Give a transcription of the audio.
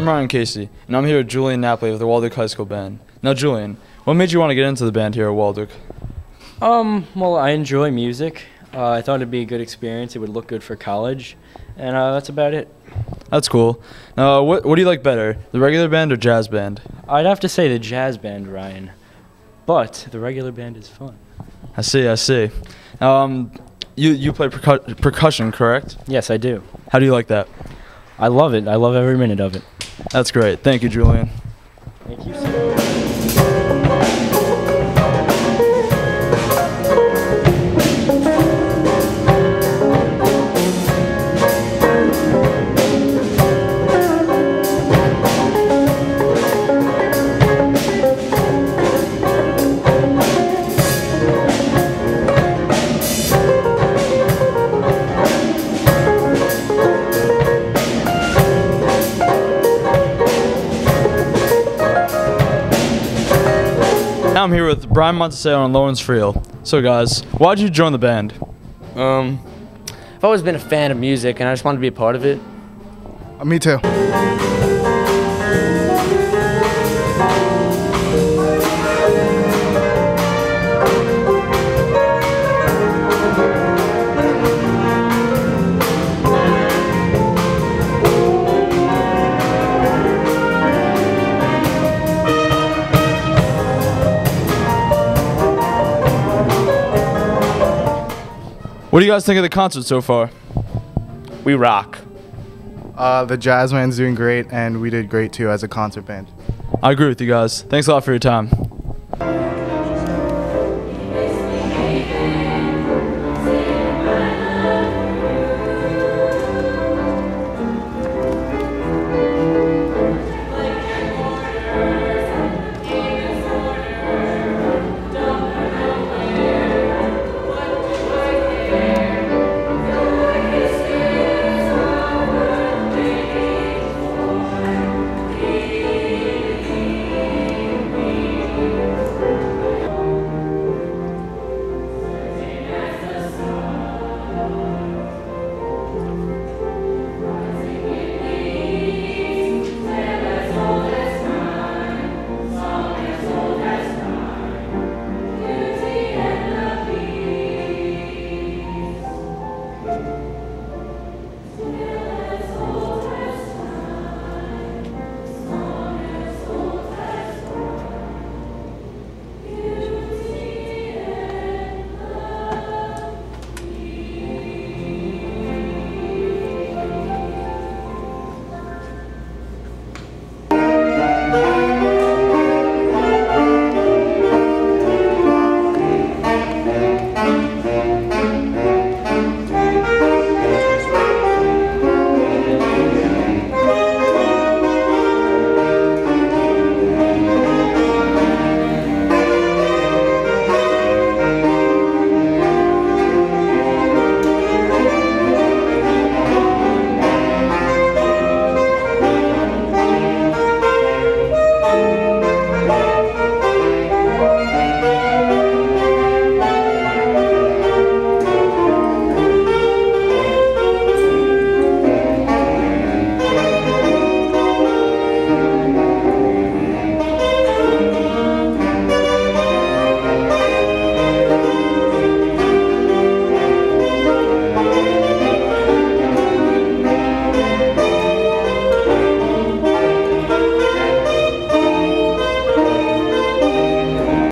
Casey, and I'm here with Julian Napoli of the Waldwick High School Band. Now, Julian, what made you want to get into the band here at Waldwick? Um, well, I enjoy music. Uh, I thought it'd be a good experience. It would look good for college, and uh, that's about it. That's cool. Now, what, what do you like better, the regular band or jazz band? I'd have to say the jazz band, Ryan, but the regular band is fun. I see, I see. Um, you, you play percu- percussion, correct? Yes, I do. How do you like that? I love it. I love every minute of it. That's great. Thank you, Julian. Thank you. Now I'm here with Brian Monteseo and Lawrence Friel. So, guys, why did you join the band? Um, I've always been a fan of music, and I just wanted to be a part of it. Uh, me too. What do you guys think of the concert so far? We rock. Uh, the jazz band's doing great, and we did great too as a concert band. I agree with you guys. Thanks a lot for your time.